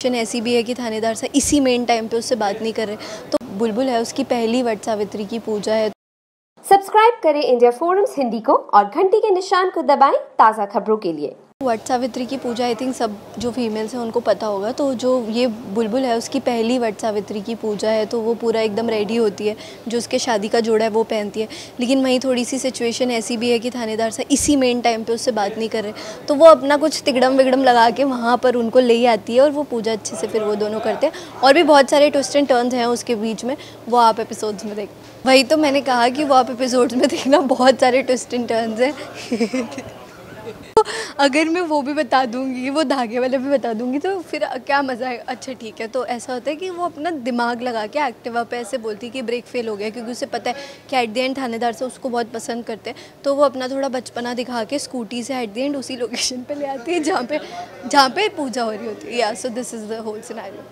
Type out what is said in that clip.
ऐसी भी है कि थानेदार साहब, इसी मेन टाइम पे उससे बात नहीं कर रहे। तो बुलबुल है, उसकी पहली वट सावित्री की पूजा है। सब्सक्राइब करें इंडिया फोरम्स हिंदी को और घंटी के निशान को दबाएँ ताज़ा खबरों के लिए। वट सावित्री की पूजा आई थिंक सब जो फीमेल्स हैं उनको पता होगा। तो जो ये बुलबुल है, उसकी पहली वट सावित्री की पूजा है तो वो पूरा एकदम रेडी होती है। जो उसके शादी का जोड़ा है, वो पहनती है। लेकिन वहीं थोड़ी सी सिचुएशन ऐसी भी है कि थानेदार साहब इसी मेन टाइम पे उससे बात नहीं कर रहे। तो वो अपना कुछ तिगड़म विगड़म लगा के वहाँ पर उनको ले आती है और वो पूजा अच्छे से फिर वो दोनों करते हैं। और भी बहुत सारे ट्विस्ट एंड टर्न्स हैं उसके बीच में। वो आप एपिसोड्स में देख वही तो मैंने कहा कि वो आप एपिसोड्स में देखना बहुत सारे ट्विस्ट एंड टर्न्स हैं। अगर मैं वो भी बता दूँगी, वो धागे वाले भी बता दूँगी तो फिर क्या मज़ा है? अच्छा ठीक है। तो ऐसा होता है कि वो अपना दिमाग लगा के एक्टिवा पे ऐसे बोलती कि ब्रेक फेल हो गया, क्योंकि उसे पता है कि एट द एंड थानेदार से उसको बहुत पसंद करते हैं। तो वो अपना थोड़ा बचपना दिखा के स्कूटी से एट द एंड उसी लोकेशन पर ले आती है, जहाँ पे जहाँ पे पूजा हो रही होती है। या so this is the whole scenario